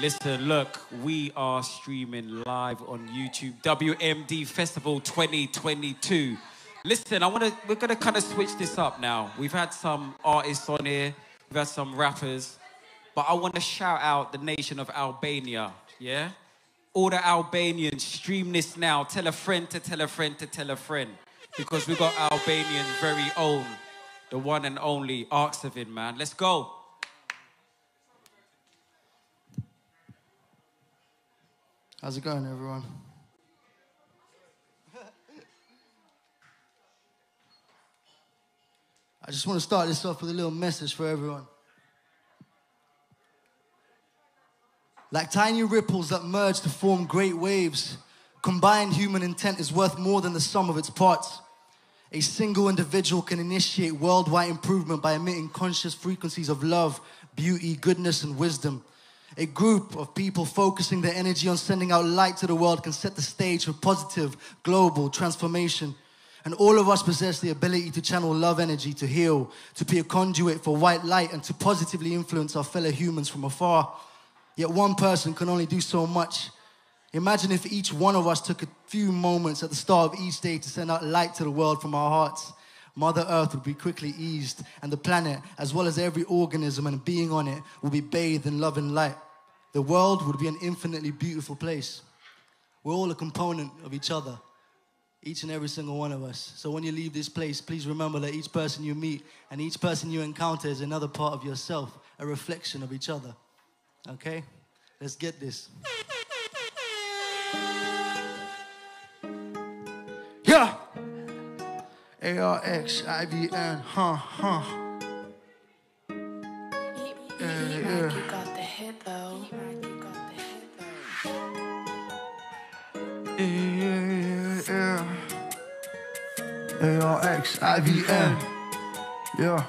Listen, look, we are streaming live on YouTube, WMD Festival 2022. Listen, I want to. We're gonna kind of switch this up now. We've had some artists on here, we've had some rappers, but I want to shout out the nation of Albania. Yeah, all the Albanians, stream this now. Tell a friend to tell a friend to tell a friend, because we got Albanian very own, the one and only ARXIVN, man. Let's go. How's it going, everyone? I just want to start this off with a little message for everyone. Like tiny ripples that merge to form great waves, combined human intent is worth more than the sum of its parts. A single individual can initiate worldwide improvement by emitting conscious frequencies of love, beauty, goodness, and wisdom. A group of people focusing their energy on sending out light to the world can set the stage for positive global transformation. And all of us possess the ability to channel love energy, to heal, to be a conduit for white light, and to positively influence our fellow humans from afar. Yet one person can only do so much. Imagine if each one of us took a few moments at the start of each day to send out light to the world from our hearts. Mother Earth would be quickly eased, and the planet, as well as every organism and being on it, will be bathed in love and light. The world would be an infinitely beautiful place. We're all a component of each other, each and every single one of us. So when you leave this place, please remember that each person you meet and each person you encounter is another part of yourself, a reflection of each other. Okay? Let's get this. Yeah! A R X I V N, huh, huh. Yeah, yeah. You got the A R X I V N. Yeah.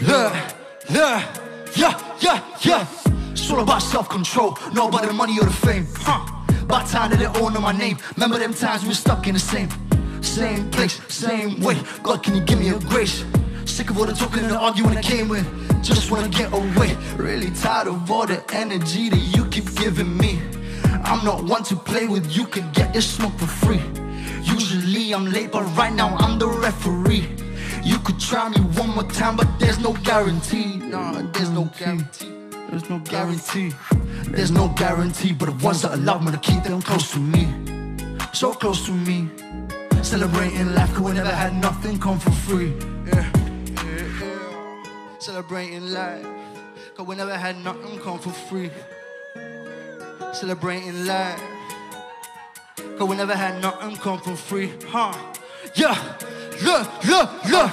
Yeah, yeah, yeah, yeah, yeah. It's all about self control, not about the money or the fame. Huh. About time that they all know my name. Remember them times we were stuck in the same, same place, same way. God, can you give me a grace? Sick of all the talking and the arguing that came with. Just wanna get away. Really tired of all the energy that you keep giving me. I'm not one to play with, you can get this smoke for free. Usually I'm late, but right now I'm the referee. You could try me one more time, but there's no guarantee. Nah, there's no guarantee. There's no guarantee. There's no guarantee, but the ones that I love, I'm gonna keep them close to me. So close to me. Celebrating life, cause we never had nothing come for free. Yeah, yeah, yeah. Celebrating life, cause we never had nothing come for free. Celebrating life, cause we never had nothing come for free. Huh? Yeah, look, look, look.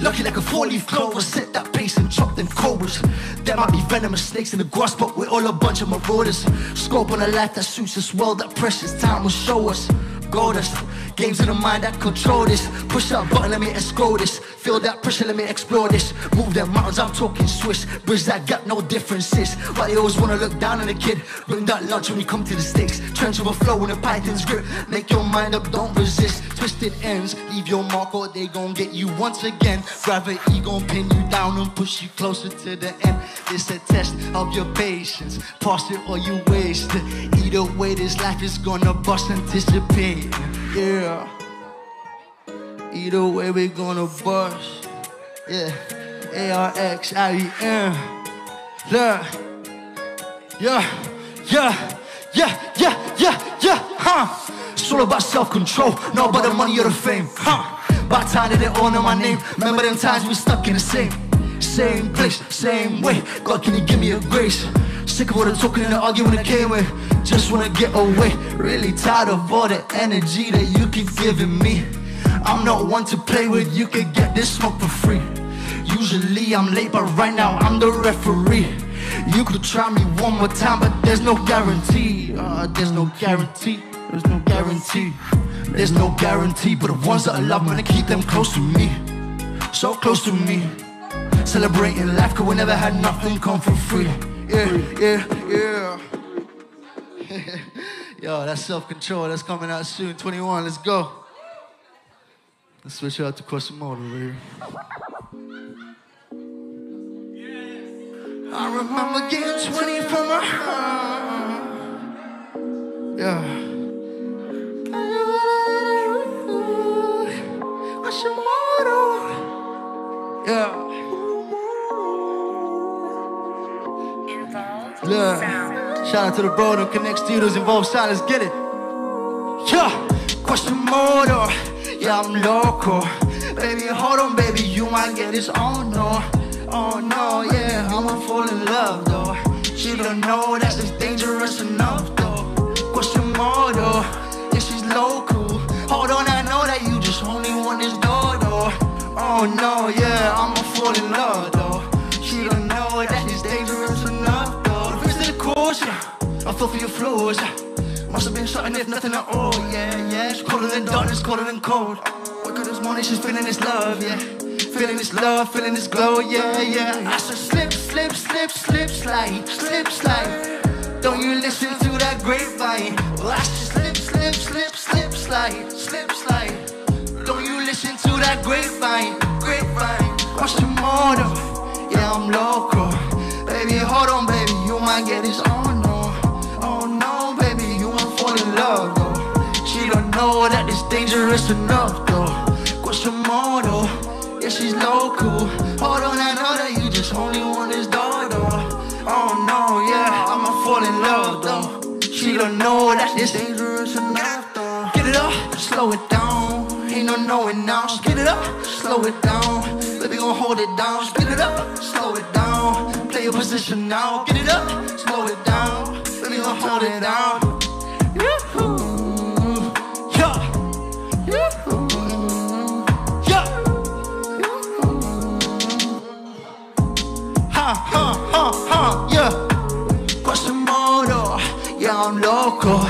Lucky like a four-leaf clover, set that pace and chop them cobras. There might be venomous snakes in the grass, but we're all a bunch of marauders. Scope on a life that suits us well, that precious time will show us. Gold Goddess, games in the mind that control this. Push that button, let me escort this. Feel that pressure, let me explore this. Move them mountains, I'm talking Swiss. Bridge that gap, no differences. Why they always wanna look down on a kid? Bring that lunch when you come to the stakes. Trench overflow in a python's grip. Make your mind up, don't resist. Twisted ends, leave your mark or they gon' get you once again. Gravity gon' pin you down and push you closer to the end. It's a test of your patience. Pass it or you waste it. Either way, this life is gonna bust, anticipate. Yeah. Either way, we gonna bust. Yeah. A R X I E N. Yeah. Yeah. Yeah. Yeah. Yeah. Yeah. Yeah. Huh. It's all about self control, not about the money or the fame. Huh. By the time that they know my name. Remember them times we stuck in the same, same place, same way. God, can you give me a grace? Sick of all the talking and the arguing that came with. Just wanna get away. Really tired of all the energy that you keep giving me. I'm not one to play with, you can get this smoke for free. Usually I'm late, but right now I'm the referee. You could try me one more time, but there's no guarantee. Uh, there's no guarantee. There's no guarantee. There's no guarantee, but the ones that I love, gonna keep them close to me. So close to me. Celebrating life, cause we never had nothing come for free. Yeah, yeah, yeah. Yo, that's self control. That's coming out soon. 21, let's go. Let's switch it out to Quasimodo, baby. I remember getting 20 from her. Motto? Yeah. Yeah. Shout out to the bro that connects studios involved silence. Get it. Yeah. Quasimodo. Yeah, I'm loco. Baby, hold on, baby. You might get this. Oh no. Oh no, yeah. I'ma fall in love though. She don't know that it's dangerous enough though. Quasimodo. Yeah, she's local. Hold on, I know that you just only want this door though. Oh no, yeah. I'ma fall in love though. She don't know that it's dangerous enough though. Of the yeah. I fell for your floors, yeah. Must have been something if nothing at all, yeah, yeah. It's colder than darkness, colder than cold. Wake up this morning, she's feeling this love, yeah. Feeling this love, feeling this glow, yeah, yeah. I said slip, slip, slip, slip, slide, slip, slide. Don't you listen to that grapevine? Well, I said slip, slip, slip, slip, slide, slip, slide. Don't you listen to that grapevine, grapevine? What's tomorrow? Yeah, I'm loco. Baby, hold on, baby, you might get this. Oh know that it's dangerous enough though. Quasimodo, yeah, she's local. Hold on, I know that you just only want this door though. Oh no, yeah, I'ma fall in love though. She don't know that it's dangerous enough though. Get it up, slow it down. Ain't no knowing now. Get it up, slow it down. Baby, gon' hold it down. Get it up, slow it down. Play your position now. Get it up, slow it down. Baby, gon' hold it down. Uh, ha ha. Yeah. Quasimodo, yeah, I'm loco.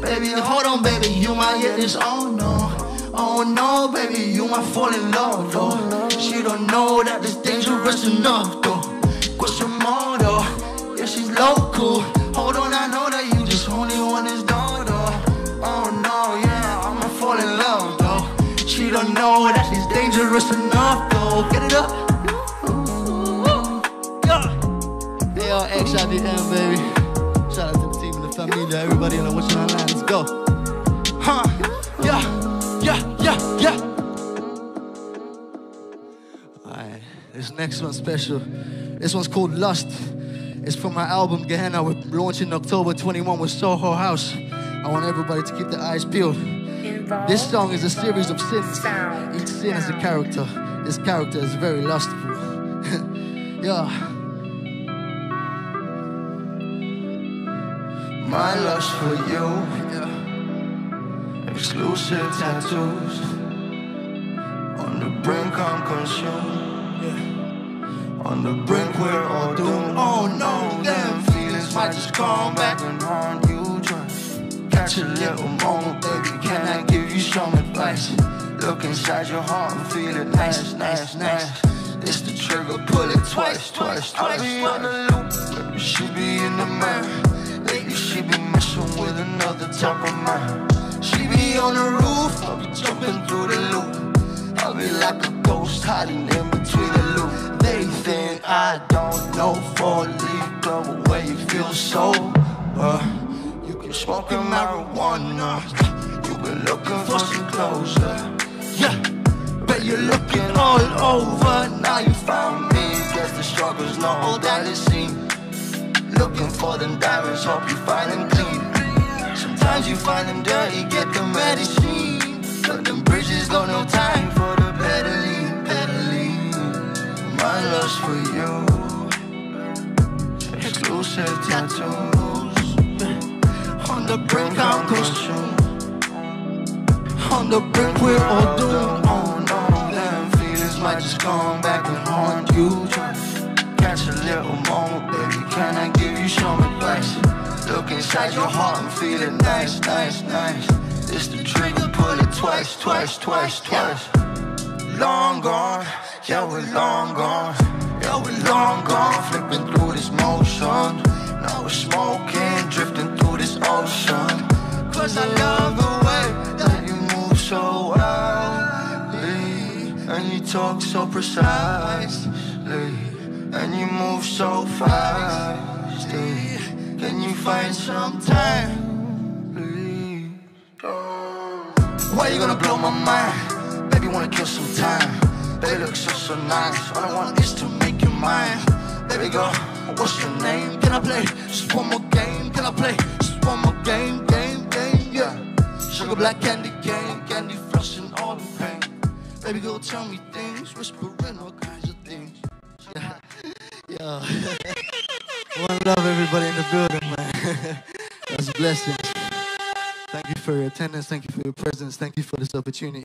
Baby, hold on, baby, you might get this. Oh no, oh no, baby, you might fall in love, though. She don't know that it's dangerous enough, though. Question Quasimodo, yeah, she's local. Hold on, I know that you just only want this door, though. Oh no, yeah, I'ma fall in love, though. She don't know that she's dangerous enough, though. Get it up. Yeah. ARX at the end, baby. Shout out to the team and the family, everybody in the watching online. Let's go. Huh? Yeah, yeah, yeah, yeah. Alright, this next one's special. This one's called Lust. It's from my album Gehenna. We're launching October 21 with Soho House. I want everybody to keep their eyes peeled. This song is a series of sins. Sound. Each sin is a character. This character is very lustful. yeah. My lust for you, yeah. Exclusive tattoos. On the brink, I'm consumed. Yeah. On the brink, we're all doomed. Oh no, them feelings might just come back and haunt you. Just catch a little moment, baby. Can I give you some advice? Look inside your heart and feel it nice, nice, nice. It's the trigger, pull it twice, twice, twice. I be on the loop, baby. She be in the mirror. She be messing with another type of man. She be on the roof, I'll be jumping through the loop. I'll be like a ghost hiding in between the loop. They think I don't know four leaf club where you feel sober. Uh, you can smoke marijuana. You been looking for some closure. Uh, yeah, but you're looking all over. Now you found me. Guess the struggle's not all that it seems. Looking for them diamonds, hope you find them clean. Sometimes you find them dirty, get them medicine. But them bridges got no time for the pedaling, pedaling. My lust for you, exclusive tattoos. On the brink, I'm consumed. On the brink, we're all doomed. Oh no, them feelings might just come inside your heart and feel it nice, nice, nice. It's the trigger, pull it twice, twice, twice, twice. Long gone, yeah, we're long gone. Yeah, we're long gone, flipping through this motion. Now we're smoking, drifting through this ocean. Cause I love the way that you move so wildly. And you talk so precisely. And you move so fast. Find some time, please? Why you gonna blow my mind? Baby, wanna kill some time. They look so, so nice. All I want is to make you mine. Baby girl, what's your name? Can I play just one more game? Can I play just one more game? Game, game, yeah. Sugar black candy cane, candy flushing all the pain. Baby girl, tell me things, whispering all kinds of things. Yeah, yeah. One love, everybody in the building, man. That's blessings. Thank you for your attendance. Thank you for your presence. Thank you for this opportunity.